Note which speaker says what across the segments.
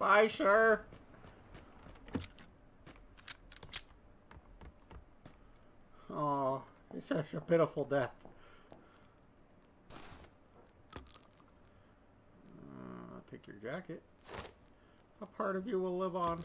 Speaker 1: Bye, sir. Oh, it's such a pitiful death. Uh, I'll take your jacket. A part of you will live on.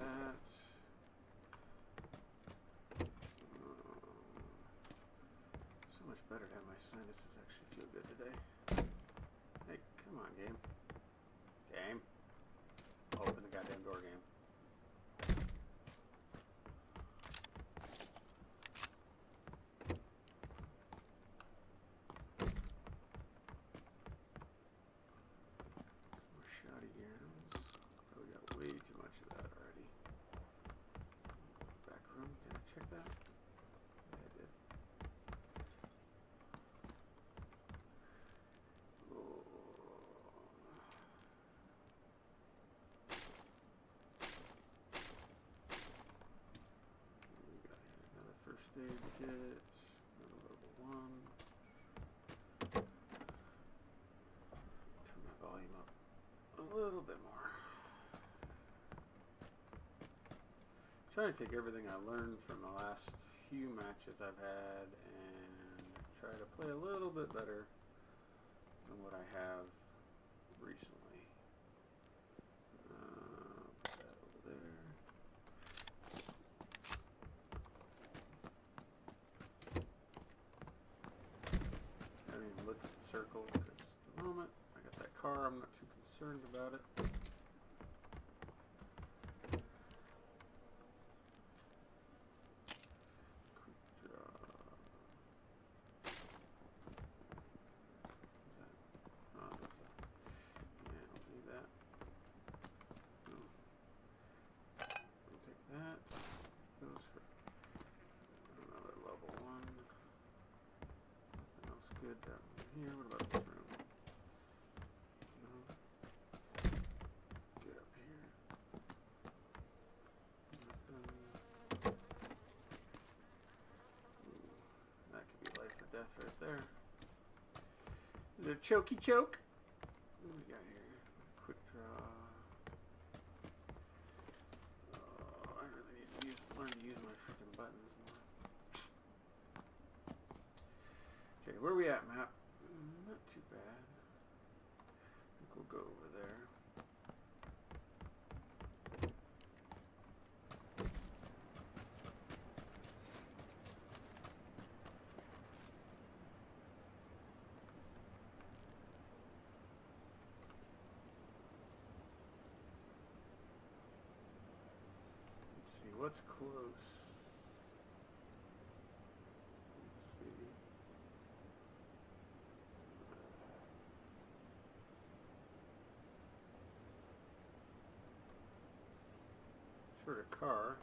Speaker 1: that. So much better to have my sinuses actually feel good today. Hey, come on, game. Kit. Another level one. Turn my volume up a little bit more. Trying to take everything I learned from the last few matches I've had and try to play a little bit better than what I have recently. Uh, put that over there. I haven't even looked at the circle at the moment I got that car. I'm not too concerned about it. Oh, yeah, I don't that. I'll take that. Those for another level one. Nothing else good down here. What about this room? No. Get up here. Ooh, that could be life or death right there. Is it a chokey choke? What do we got here? Quick draw. Oh, I really need to use, learn to use my freaking buttons more. Okay, where we at, map? Mm, Not too bad. I think we'll go over there. Let's see, what's close? Short a car.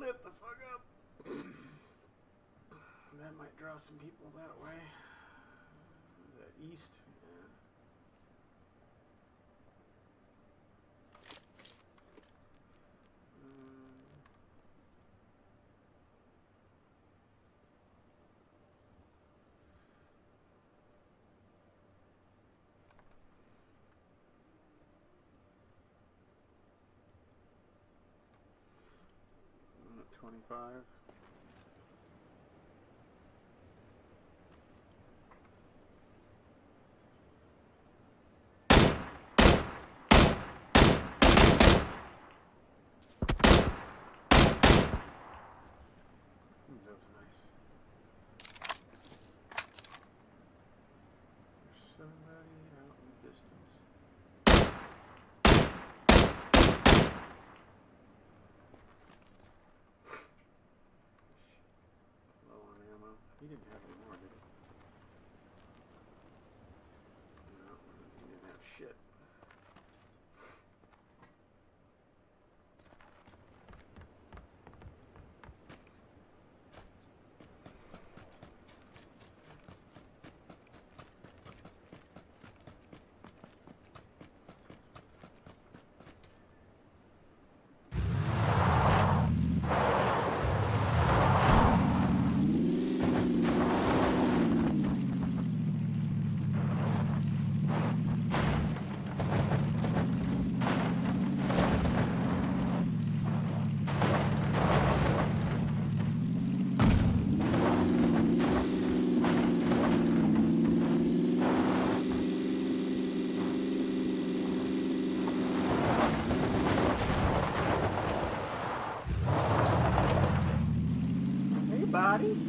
Speaker 1: Lit the fuck up. that might draw some people that way. Is that east? Yeah. Mm. I'm at 25. Ooh, that was nice. There's somebody out in the distance. Shit. Low on He didn't have any more, did he? No, he didn't have shit. Hey,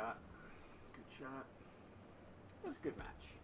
Speaker 1: shot. Good shot. It was a good match.